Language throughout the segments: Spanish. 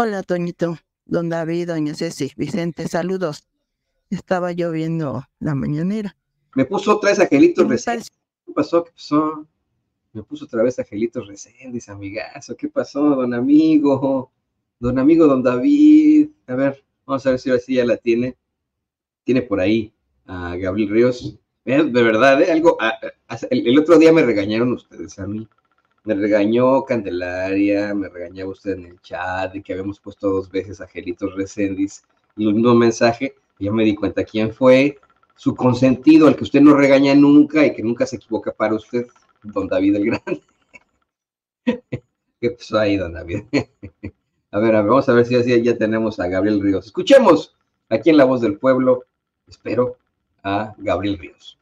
Hola, Toñito, don David, doña Ceci, Vicente, saludos. Estaba yo viendo la mañanera. Me puso otra vez Angelito recién. ¿Qué pasó? ¿Qué pasó? Me puso otra vez Angelito Reséndiz, amigazo. ¿Qué pasó, don amigo? Don amigo, don David. A ver, vamos a ver si ahora sí ya la tiene. Tiene por ahí a Gabriel Ríos. De verdad, ¿eh? Algo. el, otro día me regañaron ustedes a mí. Me regañó Candelaria, me regañaba usted en el chat de que habíamos puesto dos veces a Angelito Reséndiz y el mismo mensaje. Y yo me di cuenta quién fue. Su consentido, al que usted no regaña nunca y que nunca se equivoca para usted don David el Grande. ¿Qué pasó ahí, don David? a ver, a ver, vamos a ver si así ya tenemos a Gabriel Ríos. Escuchemos aquí en La Voz del Pueblo, espero, a Gabriel Ríos.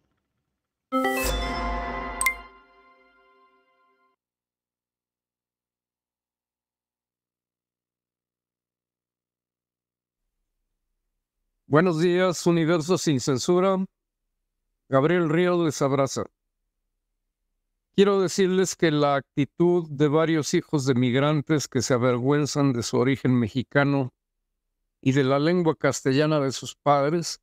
Buenos días, Universo sin censura. Gabriel Ríos les abraza. Quiero decirles que la actitud de varios hijos de migrantes que se avergüenzan de su origen mexicano y de la lengua castellana de sus padres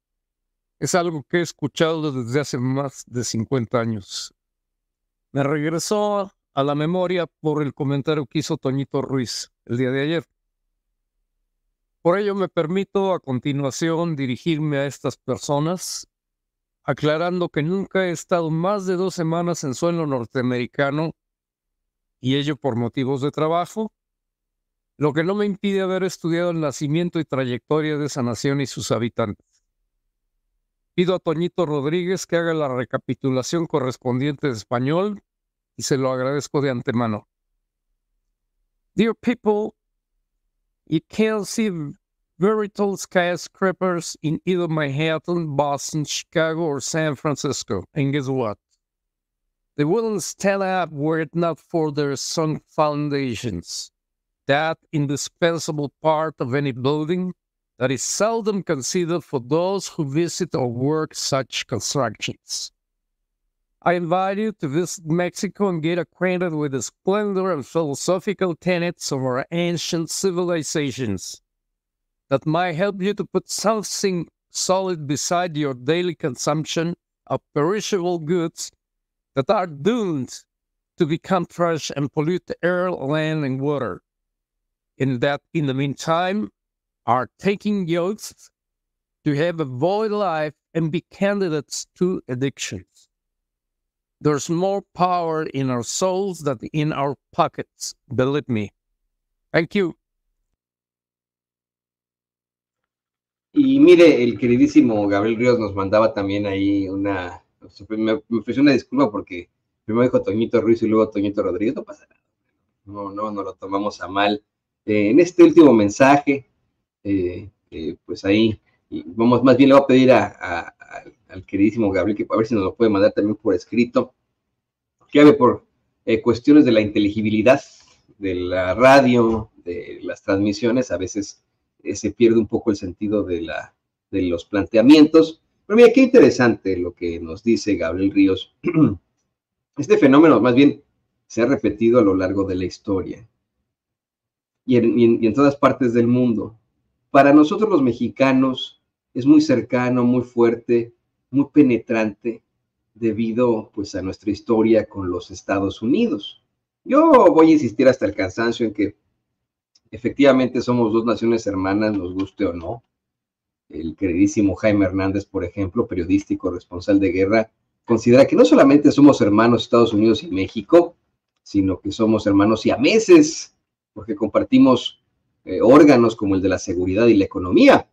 es algo que he escuchado desde hace más de 50 años. Me regresó a la memoria por el comentario que hizo Toñito Ruiz el día de ayer. Por ello me permito a continuación dirigirme a estas personas aclarando que nunca he estado más de dos semanas en suelo norteamericano y ello por motivos de trabajo, lo que no me impide haber estudiado el nacimiento y trayectoria de esa nación y sus habitantes. Pido a Toñito Rodríguez que haga la recapitulación correspondiente de español y se lo agradezco de antemano. Dear people, you can't see very tall skyscrapers in either Manhattan, Boston, Chicago, or San Francisco. And guess what? They wouldn't stand up were it not for their strong foundations. That indispensable part of any building that is seldom considered for those who visit or work such constructions. I invite you to visit Mexico and get acquainted with the splendor and philosophical tenets of our ancient civilizations that might help you to put something solid beside your daily consumption of perishable goods that are doomed to become trash and pollute the air, land, and water. In that, in the meantime, are taking youths to have a void life and be candidates to addictions. There's more power in our souls than in our pockets, believe me. Thank you. Y mire, el queridísimo Gabriel Ríos nos mandaba también ahí una, me, ofreció una disculpa porque primero dijo Toñito Ruiz y luego Toñito Rodríguez, no pasa nada, no, no, no lo tomamos a mal. Eh, en este último mensaje, eh, eh, pues ahí, vamos, más bien le voy a pedir a, al queridísimo Gabriel que a ver si nos lo puede mandar también por escrito, hable por cuestiones de la inteligibilidad de la radio, de las transmisiones, a veces eh, se pierde un poco el sentido de, la, de los planteamientos. Pero mira, qué interesante lo que nos dice Gabriel Ríos. Este fenómeno más bien se ha repetido a lo largo de la historia y en, todas partes del mundo. Para nosotros los mexicanos es muy cercano, muy fuerte, muy penetrante debido pues a nuestra historia con los Estados Unidos. Yo voy a insistir hasta el cansancio en que efectivamente somos dos naciones hermanas, nos guste o no. El queridísimo Jaime Hernández, por ejemplo, periodístico responsable de guerra, considera que no solamente somos hermanos Estados Unidos y México, sino que somos hermanos y a meses, porque compartimos eh, órganos como el de la seguridad y la economía.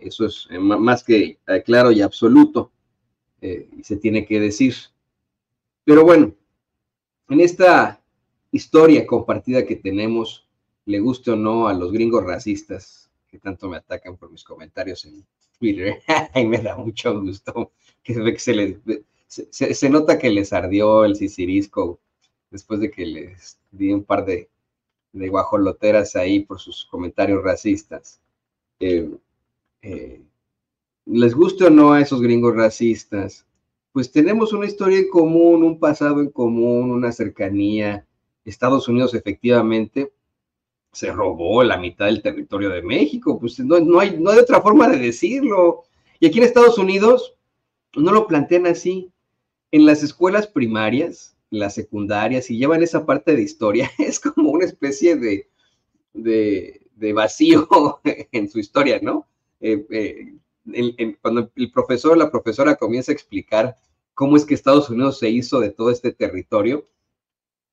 Eso es eh, más que eh, claro y absoluto, y se tiene que decir. Pero bueno, en esta historia compartida que tenemos, le guste o no a los gringos racistas que tanto me atacan por mis comentarios en Twitter. y me da mucho gusto que, se, nota que les ardió el sisirisco después de que les di un par de, guajoloteras ahí por sus comentarios racistas. Eh, eh, les guste o no a esos gringos racistas, pues tenemos una historia en común, un pasado en común, una cercanía. Estados Unidos efectivamente se robó la mitad del territorio de México, pues no, no, hay, no hay otra forma de decirlo. Y aquí en Estados Unidos no lo plantean así. En las escuelas primarias, las secundarias, si llevan esa parte de historia, es como una especie de, de, vacío en su historia, ¿no? Eh, eh, cuando el profesor o la profesora comienza a explicar cómo es que Estados Unidos se hizo de todo este territorio,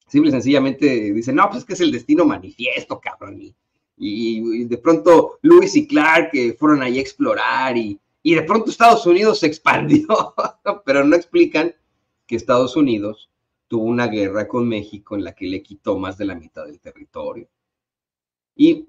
simple y sencillamente dicen, no, pues es que es el destino manifiesto, cabrón. Y, y, de pronto Lewis y Clark que fueron ahí a explorar y, y de pronto Estados Unidos se expandió, pero no explican que Estados Unidos tuvo una guerra con México en la que le quitó más de la mitad del territorio. Y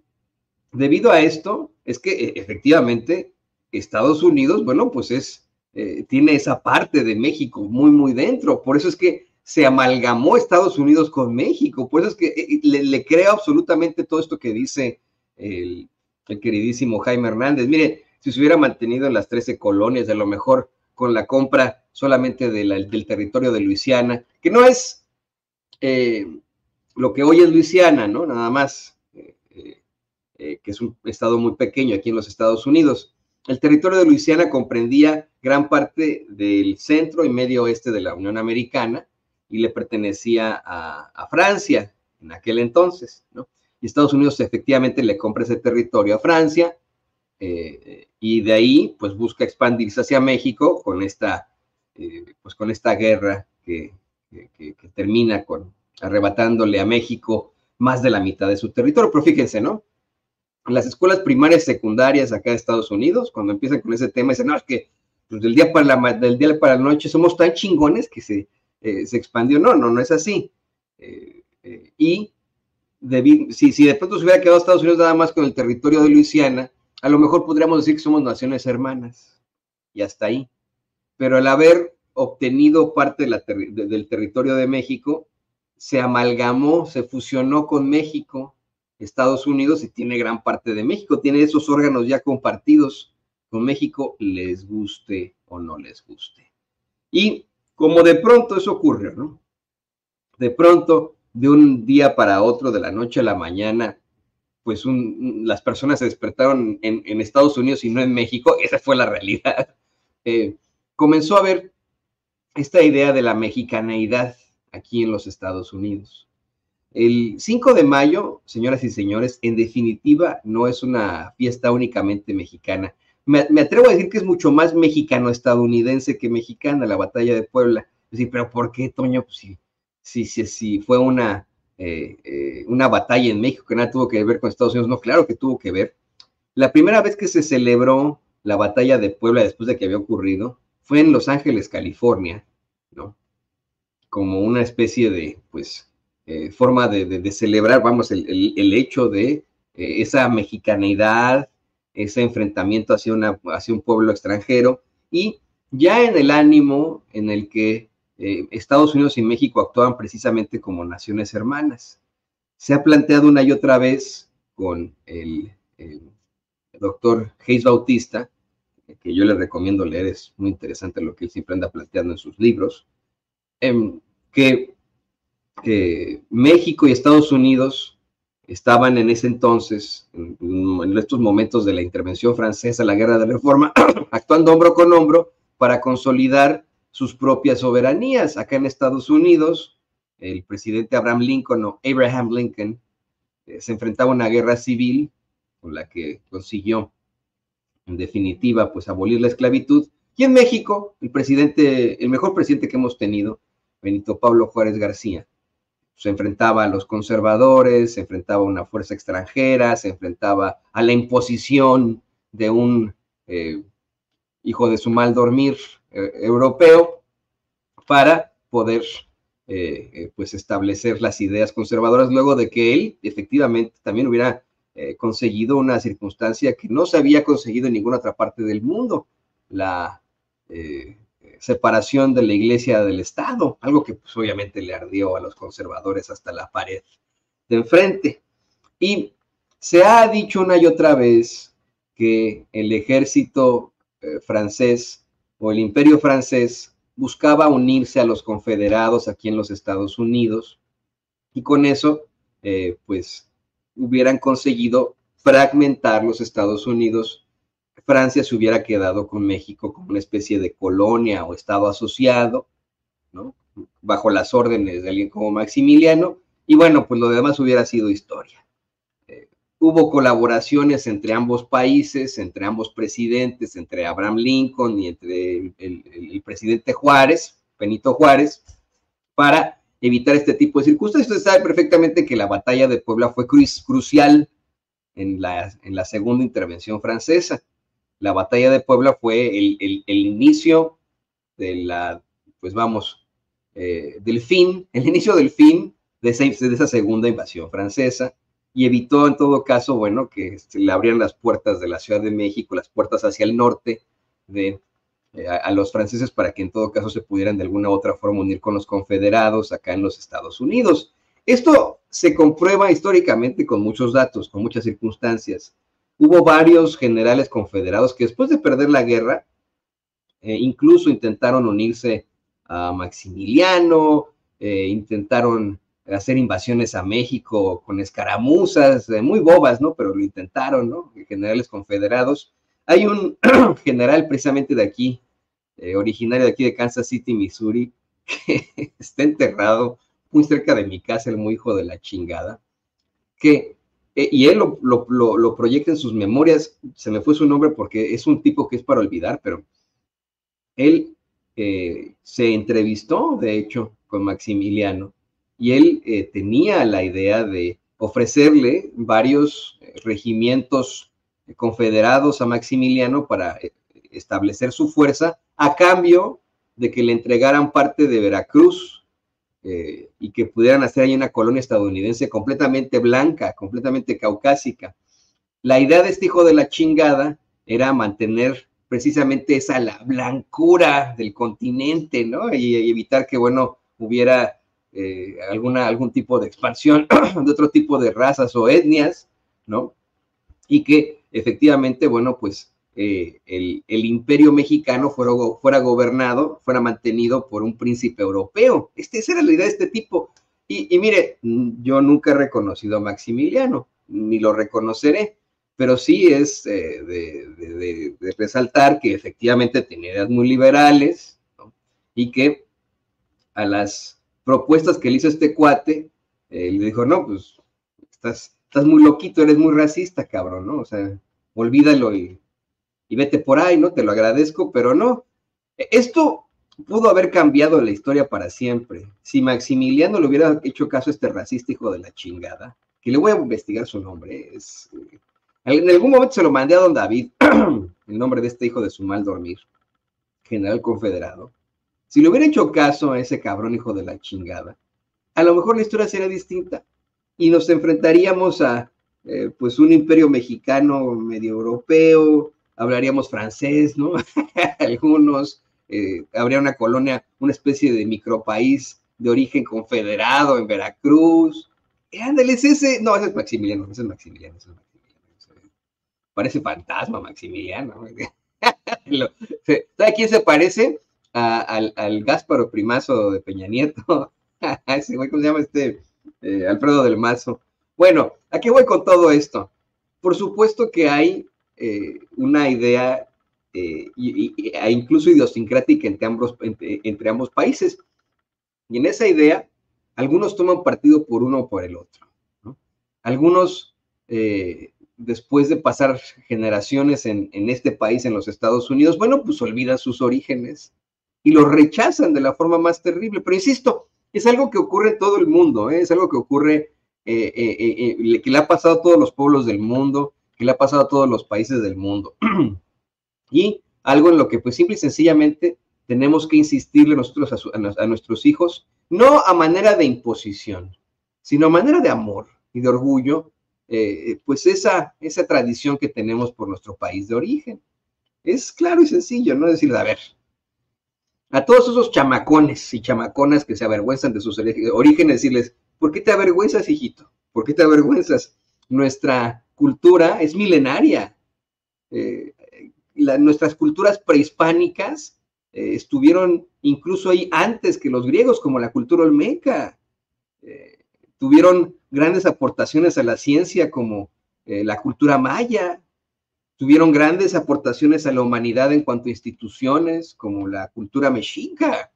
debido a esto, es que e, efectivamente Estados Unidos, bueno, pues es, eh, tiene esa parte de México muy, muy dentro. Por eso es que se amalgamó Estados Unidos con México. Por eso es que eh, le, creo absolutamente todo esto que dice el, queridísimo Jaime Hernández. Mire, si se hubiera mantenido en las 13 colonias, a lo mejor con la compra solamente del territorio de Luisiana, que no es eh, lo que hoy es Luisiana, ¿no? Nada más, que es un estado muy pequeño aquí en los Estados Unidos. El territorio de Luisiana comprendía gran parte del centro y medio oeste de la Unión Americana, y le pertenecía a, Francia en aquel entonces, ¿no? Y Estados Unidos efectivamente le compra ese territorio a Francia eh, y de ahí pues busca expandirse hacia México con esta, eh, pues con esta guerra que, termina con arrebatándole a México más de la mitad de su territorio. Pero fíjense, ¿no? Las escuelas primarias secundarias acá de Estados Unidos, cuando empiezan con ese tema, dicen, no, es que pues, del, día para la, del día para la noche somos tan chingones que se, eh, se expandió. No, no, no es así. Eh, eh, y si, si de pronto se hubiera quedado Estados Unidos nada más con el territorio de Luisiana, a lo mejor podríamos decir que somos naciones hermanas. Y hasta ahí. Pero al haber obtenido parte del territorio de México, se amalgamó, se fusionó con México, Estados Unidos, y tiene gran parte de México, tiene esos órganos ya compartidos con México, les guste o no les guste. Y como de pronto eso ocurrió, ¿no? De pronto, de un día para otro, de la noche a la mañana, pues las personas se despertaron en, Estados Unidos y no en México, esa fue la realidad. Eh, comenzó a haber esta idea de la mexicaneidad aquí en los Estados Unidos. El 5 de mayo, señoras y señores, en definitiva no es una fiesta únicamente mexicana, me, atrevo a decir que es mucho más mexicano-estadounidense que mexicana la batalla de Puebla. Sí, pero ¿por qué, Toño? Pues sí, sí, sí, sí fue una, eh, eh, una batalla en México que nada tuvo que ver con Estados Unidos. No, claro que tuvo que ver. La primera vez que se celebró la batalla de Puebla después de que había ocurrido fue en Los Ángeles, California, ¿no? Como una especie de, pues, eh, forma de, celebrar, vamos, el, hecho de esa mexicanidad, ese enfrentamiento hacia un pueblo extranjero y ya en el ánimo en el que eh, Estados Unidos y México actuaban precisamente como naciones hermanas. Se ha planteado una y otra vez con el, doctor Hayes Bautista, que yo le recomiendo leer, es muy interesante lo que él siempre anda planteando en sus libros, em, que México y Estados Unidos estaban en ese entonces, en, estos momentos de la intervención francesa, la guerra de reforma, actuando hombro con hombro para consolidar sus propias soberanías. Acá en Estados Unidos, el presidente Abraham Lincoln o Abraham Lincoln eh, se enfrentaba a una guerra civil con la que consiguió, en definitiva, pues abolir la esclavitud. Y en México, el presidente, el mejor presidente que hemos tenido, Benito Pablo Juárez García, se enfrentaba a los conservadores, se enfrentaba a una fuerza extranjera, se enfrentaba a la imposición de un eh, hijo de su mal dormir eh, europeo para poder eh, pues establecer las ideas conservadoras luego de que él efectivamente también hubiera conseguido una circunstancia que no se había conseguido en ninguna otra parte del mundo, la separación de la iglesia del Estado, algo que pues, obviamente le ardió a los conservadores hasta la pared de enfrente. Y se ha dicho una y otra vez que el ejército eh, francés o el imperio francés buscaba unirse a los confederados aquí en los Estados Unidos y con eso, eh, pues, hubieran conseguido fragmentar los Estados Unidos, Francia se hubiera quedado con México como una especie de colonia o estado asociado, ¿no? bajo las órdenes de alguien como Maximiliano, y bueno, pues lo demás hubiera sido historia. Eh, hubo colaboraciones entre ambos países, entre ambos presidentes, entre Abraham Lincoln y entre el, presidente Juárez, Benito Juárez, para evitar este tipo de circunstancias. Usted sabe perfectamente que la batalla de Puebla fue crucial en la segunda intervención francesa. La batalla de Puebla fue el, inicio de la, pues vamos, eh, del fin, el inicio del fin de esa, segunda invasión francesa y evitó en todo caso, bueno, que se le abrieran las puertas de la Ciudad de México, las puertas hacia el norte eh, a, los franceses para que en todo caso se pudieran de alguna u otra forma unir con los confederados acá en los Estados Unidos. Esto se comprueba históricamente con muchos datos, con muchas circunstancias. Hubo varios generales confederados que después de perder la guerra, eh, incluso intentaron unirse a Maximiliano, eh, intentaron hacer invasiones a México con escaramuzas, muy bobas, ¿no? Pero lo intentaron, ¿no? Generales confederados. Hay un general precisamente de aquí, eh, originario de aquí de Kansas City, Missouri, que está enterrado muy cerca de mi casa, el muy hijo de la chingada, que, eh, y él lo, proyecta en sus memorias, se me fue su nombre porque es un tipo que es para olvidar, pero él eh, se entrevistó, de hecho, con Maximiliano, y él tenía la idea de ofrecerle varios regimientos confederados a Maximiliano para establecer su fuerza a cambio de que le entregaran parte de Veracruz eh, y que pudieran hacer ahí una colonia estadounidense completamente blanca, completamente caucásica. La idea de este hijo de la chingada era mantener precisamente esa la blancura del continente, ¿no? Y, evitar que, bueno, hubiera eh, alguna, algún tipo de expansión de otro tipo de razas o etnias, ¿no? Y que efectivamente, bueno, pues eh, el, imperio mexicano fuera, fuera, gobernado, fuera mantenido por un príncipe europeo. Este, esa era la idea de este tipo. Y, mire, yo nunca he reconocido a Maximiliano, ni lo reconoceré, pero sí es eh, de, resaltar que efectivamente tenía ideas muy liberales y que a las propuestas que le hizo este cuate, eh, le dijo, no, pues estás, estás muy loquito, eres muy racista, cabrón, ¿no? O sea, olvídalo y y vete por ahí, ¿no? Te lo agradezco, pero no. Esto pudo haber cambiado la historia para siempre. Si Maximiliano le hubiera hecho caso a este racista hijo de la chingada, que le voy a investigar su nombre, es, eh, en algún momento se lo mandé a don David, el nombre de este hijo de su mal dormir, general confederado. Si le hubiera hecho caso a ese cabrón hijo de la chingada, a lo mejor la historia sería distinta y nos enfrentaríamos a eh, pues un imperio mexicano medio europeo, hablaríamos francés, ¿no? Algunos, eh, habría una colonia, una especie de micropaís de origen confederado en Veracruz. Eh, ándale, es ese, no, ese es Maximiliano, ese es Maximiliano, ese es Maximiliano. Parece fantasma, Maximiliano. ¿Sabe quién se parece? al, al Gásparo Primazo de Peña Nieto. ¿cómo se llama este? Eh, Alfredo del Mazo. Bueno, ¿a qué voy con todo esto? Por supuesto que hay eh, una idea eh, e incluso idiosincrática entre ambos, entre, ambos países. Y en esa idea, algunos toman partido por uno o por el otro. Algunos, eh, después de pasar generaciones en, en, este país, en los Estados Unidos, bueno, pues olvidan sus orígenes y los rechazan de la forma más terrible. Pero insisto, es algo que ocurre en todo el mundo, es algo que ocurre, que le ha pasado a todos los pueblos del mundo, que le ha pasado a todos los países del mundo. y algo en lo que pues simple y sencillamente tenemos que insistirle nosotros a, nuestros hijos, no a manera de imposición, sino a manera de amor y de orgullo, eh, pues esa, esa tradición que tenemos por nuestro país de origen. Es claro y sencillo, ¿no? Decir, a ver, a todos esos chamacones y chamaconas que se avergüenzan de sus orígenes, decirles, ¿por qué te avergüenzas, hijito? ¿Por qué te avergüenzas? Nuestra cultura es milenaria. Eh, nuestras culturas prehispánicas eh, estuvieron incluso ahí antes que los griegos, como la cultura olmeca. Eh, tuvieron grandes aportaciones a la ciencia como la cultura maya, tuvieron grandes aportaciones a la humanidad en cuanto a instituciones como la cultura mexica.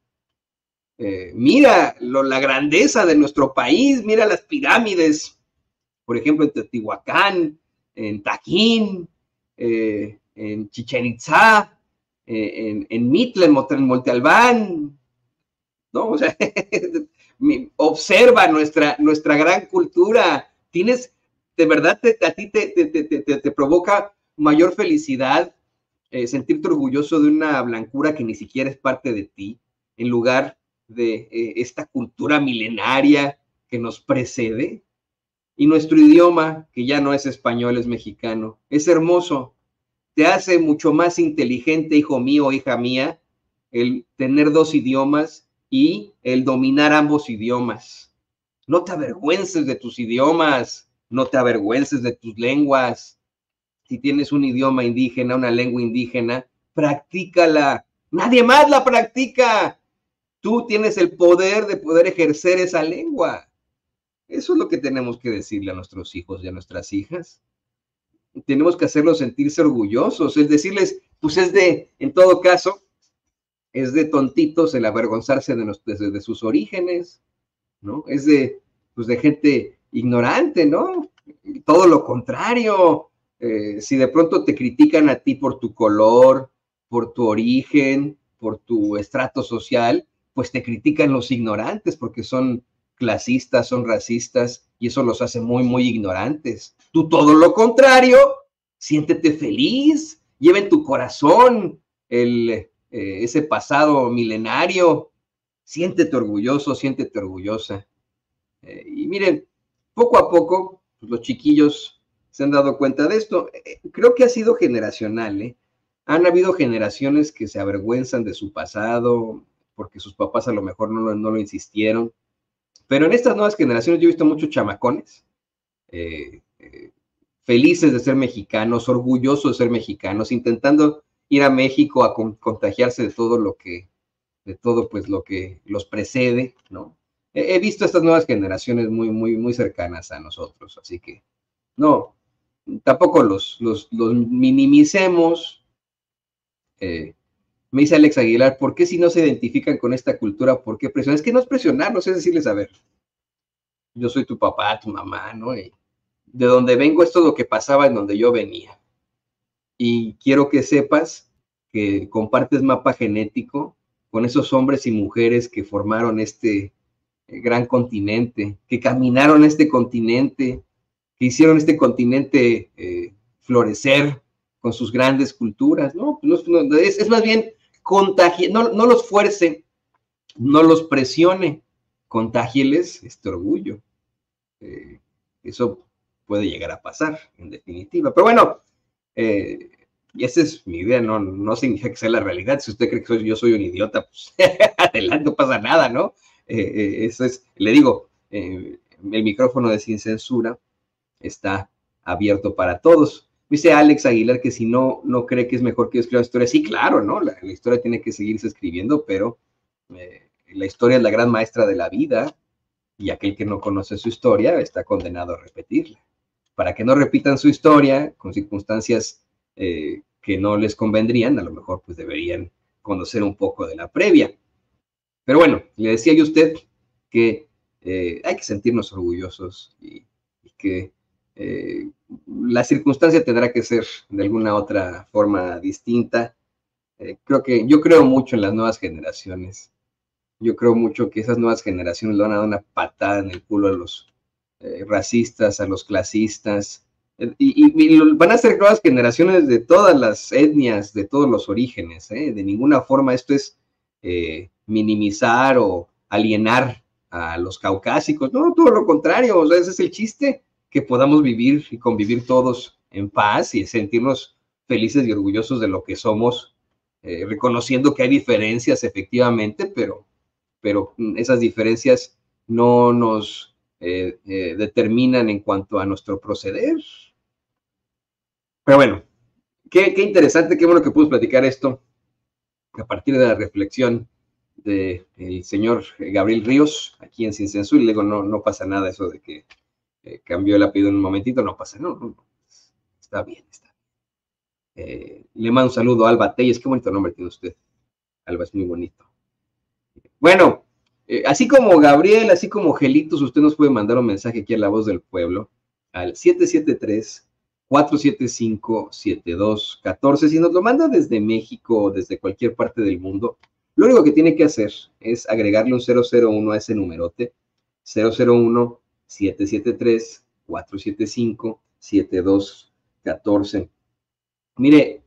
Mira la grandeza de nuestro país, mira las pirámides, por ejemplo, en Teotihuacán, en Taquín, eh, en Chichen Itza, en, en Mitla, en Monte Albán, ¿no? O sea, observa nuestra, nuestra gran cultura. Tienes, de verdad, a ti te, te, provoca mayor felicidad eh, sentirte orgulloso de una blancura que ni siquiera es parte de ti, en lugar de eh, esta cultura milenaria que nos precede. Y nuestro idioma, que ya no es español, es mexicano, es hermoso. Te hace mucho más inteligente, hijo mío, hija mía, el tener dos idiomas y el dominar ambos idiomas. No te avergüences de tus idiomas, no te avergüences de tus lenguas. Si tienes un idioma indígena, una lengua indígena, practícala. Nadie más la practica. Tú tienes el poder de poder ejercer esa lengua. Eso es lo que tenemos que decirle a nuestros hijos y a nuestras hijas. Tenemos que hacerlos sentirse orgullosos, es decirles, pues es de, en todo caso, es de tontitos el avergonzarse de, sus orígenes, ¿no? Es de, pues de gente ignorante, ¿no? Todo lo contrario. Eh, si de pronto te critican a ti por tu color, por tu origen, por tu estrato social, pues te critican los ignorantes porque son clasistas, son racistas y eso los hace muy, muy ignorantes. Tú todo lo contrario, siéntete feliz, lleva en tu corazón el, eh, ese pasado milenario. Siéntete orgulloso, siéntete orgullosa. Eh, y miren, poco a poco, pues, los chiquillos se han dado cuenta de esto. Eh, creo que ha sido generacional, Han habido generaciones que se avergüenzan de su pasado porque sus papás a lo mejor no, no lo insistieron. Pero en estas nuevas generaciones yo he visto muchos chamacones felices de ser mexicanos, orgullosos de ser mexicanos, intentando ir a México a contagiarse de todo lo que, de todo pues lo que los precede, ¿no? He, visto estas nuevas generaciones muy, muy, muy cercanas a nosotros, así que no, tampoco los, los, minimicemos. Eh, me dice Alex Aguilar, ¿por qué si no se identifican con esta cultura, por qué presionar? Es que no es presionarlos, es decirles, a ver, yo soy tu papá, tu mamá, ¿no? Y de donde vengo, esto es lo que pasaba en donde yo venía y quiero que sepas que compartes mapa genético con esos hombres y mujeres que formaron este eh, gran continente, que caminaron este continente, que hicieron este continente eh, florecer con sus grandes culturas, ¿no? es, más bien contagie, no, los fuerce, no los presione, contagieles este orgullo. Eh, eso puede llegar a pasar, en definitiva. Pero bueno, eh, y esa es mi idea, no, no significa que sea la realidad. Si usted cree que yo soy un idiota, pues adelante, no pasa nada, ¿no? Eh, eso es, le digo, el micrófono de sin censura está abierto para todos. Dice Alex Aguilar que si no, no cree que es mejor que yo escriba historia. Sí, claro, ¿no? La, historia tiene que seguirse escribiendo, pero la historia es la gran maestra de la vida y aquel que no conoce su historia está condenado a repetirla para que no repitan su historia con circunstancias eh, que no les convendrían, a lo mejor pues deberían conocer un poco de la previa. Pero bueno, le decía yo a usted que eh, hay que sentirnos orgullosos y, que eh, la circunstancia tendrá que ser de alguna otra forma distinta. creo que yo creo mucho en las nuevas generaciones. Yo creo mucho que esas nuevas generaciones le van a dar una patada en el culo a los eh, racistas, a los clasistas, eh, y, van a ser nuevas generaciones de todas las etnias, de todos los orígenes. ¿eh? De ninguna forma esto es minimizar o alienar a los caucásicos. No, todo lo contrario. ese es el chiste, que podamos vivir y convivir todos en paz y sentirnos felices y orgullosos de lo que somos, reconociendo que hay diferencias efectivamente, pero, pero esas diferencias no nos eh, eh, determinan en cuanto a nuestro proceder. Pero bueno, qué, interesante, qué bueno que pudimos platicar esto a partir de la reflexión del señor Gabriel Ríos, aquí en Sin Censura, y le digo, no, no pasa nada eso de que eh, cambió el apellido en un momentito, no pasa, no, no, está bien, está eh, le mando un saludo a Alba Telles, qué bonito nombre tiene usted. Alba es muy bonito. Bueno, eh, así como Gabriel, así como Gelitos, usted nos puede mandar un mensaje aquí a La Voz del Pueblo al 773-475-7214. Si nos lo manda desde México o desde cualquier parte del mundo, lo único que tiene que hacer es agregarle un 001 a ese numerote, 001-773-475-7214. Mire,